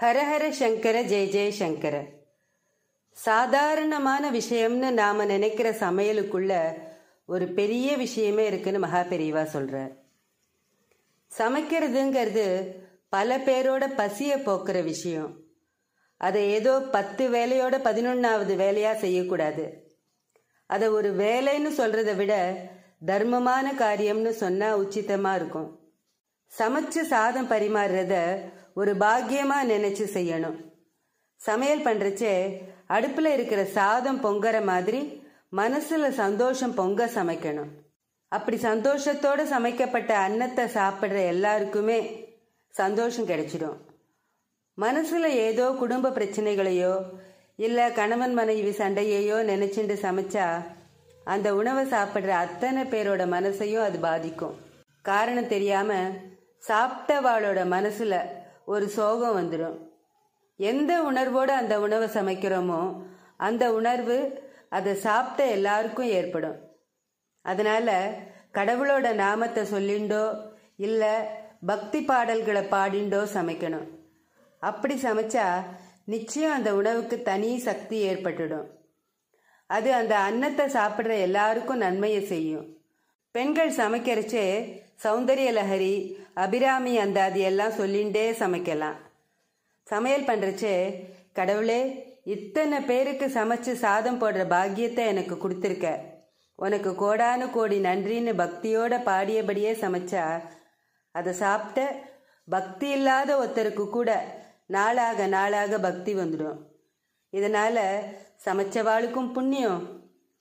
ஹரஹர சங்கர ஜெய ஜெய சங்கர. சாதாரணமான விஷயம்னு நாம நினைக்கிற சமையலுக்குள்ள ஒரு பெரிய விஷயமே இருக்குன்னு மகா பெரியவா சொல்றார். சமைக்கிறதுங்கிறது பல பேரோட பசிய போக்குற விஷயம். அதை ஏதோ பத்து வேலையோட பதினொன்னாவது வேலையா செய்யக்கூடாது. அதை ஒரு வேலைன்னு சொல்றதை விட தர்மமான காரியம்னு சொன்னா உச்சிதமா இருக்கும். சமைச்சு சாதம் பரிமாறுறத ஒரு பாக்கியமா நினைச்சு செய்யணும். சமையல் பண்றச்சே அடுப்புல இருக்கிற சாதம் பொங்குற மாதிரி மனசுல சந்தோஷம் பொங்க சமைக்கணும். அப்படி சந்தோஷத்தோட சமைக்கப்பட்ட அன்னத்தை சாப்பிடுற எல்லாருக்குமே சந்தோஷம் கிடைச்சிடும். மனசுல ஏதோ குடும்ப பிரச்சனைகளையோ இல்ல கணவன் மனைவி சண்டையையோ நினைச்சுட்டு சமைச்சா அந்த உணவை சாப்பிடுற அத்தனை பேரோட மனசையும் அது பாதிக்கும். காரணம் தெரியாம சாப்பிட்டவாளோட மனசுல ஒரு சோகம் வந்துடும் எந்த உணர்வோடு அந்த உணவை சமைக்கிறோமோ அந்த உணர்வு அதை சாப்பிட்ட எல்லாருக்கும் ஏற்படும். அதனால கடவுளோட நாமத்தை சொல்லிண்டோ இல்லை பக்தி பாடல்களை பாடிண்டோ சமைக்கணும். அப்படி சமைச்சா நிச்சயம் அந்த உணவுக்கு தனி சக்தி ஏற்பட்டுடும். அது அந்த அன்னத்தை சாப்பிட்ற எல்லாருக்கும் நன்மையை செய்யும். பெண்கள் சமைக்கிறச்சே சௌந்தரிய லஹரி அபிராமி அந்தாதி எல்லாம் சொல்லிண்டே சமைக்கலாம். சமையல் பண்றச்சே கடவுளே இத்தனை பேருக்கு சமைச்சு சாதம் போடுற பாக்கியத்தை எனக்கு கொடுத்துருக்க. உனக்கு கோடானு கோடி நன்றின்னு பக்தியோட பாடியபடியே சமைச்சா அதை சாப்பிட்ட பக்தி இல்லாத ஒருத்தருக்கு கூட நாளாக நாளாக பக்தி வந்துடும். இதனால சமைச்சவாளுக்கும் புண்ணியம்.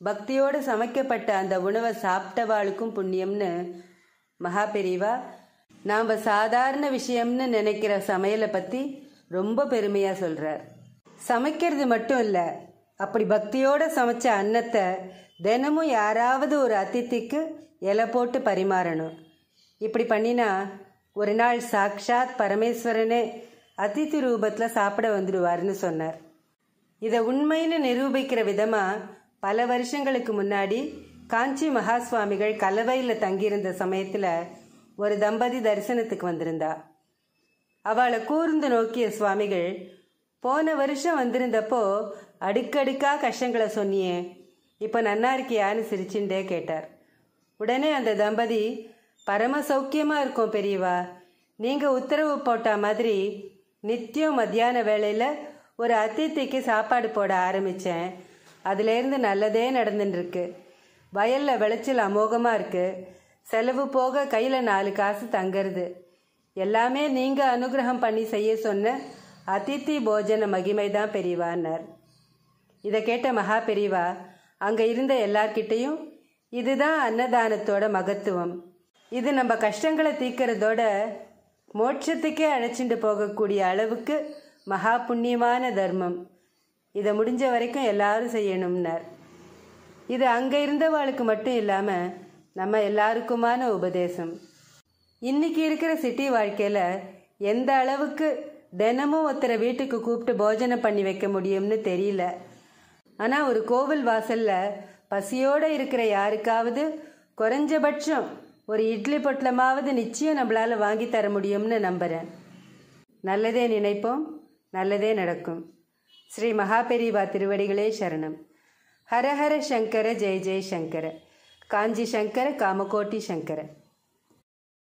பக்தியோடு சமைக்கப்பட்ட அந்த உணவை சாப்பிட்டவாளுக்கும் புண்ணியம்னு மகா பெரியவா நாம் சாதாரண விஷயம்னு நினைக்கிற சமையலை பற்றி ரொம்ப பெருமையாக சொல்கிறார் சமைக்கிறது மட்டும் இல்லை அப்படி பக்தியோட சமைச்ச அன்னத்தை தினமும் யாராவது ஒரு அதித்திக்கு இலை போட்டு பரிமாறணும். இப்படி பண்ணினா ஒரு நாள் சாக்ஷாத் பரமேஸ்வரனே அதித்தி ரூபத்தில் சாப்பிட வந்துடுவார்னு சொன்னார். இதை உண்மைன்னு நிரூபிக்கிற விதமாக பல வருஷங்களுக்கு முன்னாடி காஞ்சி மகா சுவாமிகள் கலவையில் தங்கியிருந்த சமயத்தில் ஒரு தம்பதி தரிசனத்துக்கு வந்திருந்தா. அவளை கூர்ந்து நோக்கிய சுவாமிகள் போன வருஷம் வந்திருந்தப்போ அடுக்கடுக்கா கஷ்டங்களை சொன்னியே இப்போ நன்னா இருக்கியான்னு சிரிச்சுட்டே கேட்டார். உடனே அந்த தம்பதி பரம சௌக்கியமாக இருக்கும் பெரியவா நீங்கள் உத்தரவு போட்ட மாதிரி நித்தியம் மத்தியான வேளையில் ஒரு அத்தித்திக்கு சாப்பாடு போட ஆரம்பித்தேன் அதுலேருந்து நல்லதே நடந்துட்டுருக்கு வயல்ல விளைச்சல் அமோகமா இருக்கு. செலவு போக கையில நாலு காசு தங்கிறது. எல்லாமே நீங்க அனுகிரகம் பண்ணி செய்ய சொன்ன அதித்தி போஜன மகிமை தான் பெரியவான்னார். இதை கேட்ட மகா பெரியவா அங்க இருந்த எல்லார்கிட்டையும் இதுதான் அன்னதானத்தோட மகத்துவம். இது நம்ம கஷ்டங்களை தீக்கிறதோட மோட்சத்துக்கே அழைச்சிட்டு போகக்கூடிய அளவுக்கு மகா புண்ணியமான தர்மம். இதை முடிஞ்ச வரைக்கும் எல்லாரும் செய்யணும்னார். இது அங்கே இருந்தவாளுக்கு மட்டும் இல்லாமல் நம்ம எல்லாருக்குமான உபதேசம். இன்னைக்கு இருக்கிற சிட்டி வாழ்க்கையில் எந்த அளவுக்கு தினமும் ஒருத்தரை வீட்டுக்கு கூப்பிட்டு போஜனம் பண்ணி வைக்க முடியும்னு தெரியல. ஆனால் ஒரு கோவில் வாசல்ல பசியோடு இருக்கிற யாருக்காவது குறைஞ்சபட்சம் ஒரு இட்லி பொட்டலமாவது நிச்சயம் நம்மளால வாங்கி தர முடியும்னு நம்புகிறேன் நல்லதே நினைப்போம் நல்லதே நடக்கும். ஸ்ரீ மகாபெரிவா திருவடிகளே சரணம். ஹரஹர சங்கர ஜெய ஜெய சங்கர. காஞ்சி சங்கர காமகோட்டி சங்கர.